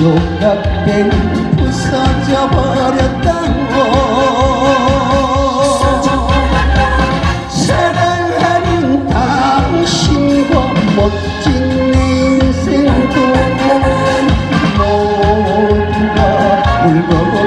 조각된 부서져 버렸다고 사랑하는 당신과 멋진 내 인생도 모두가 울고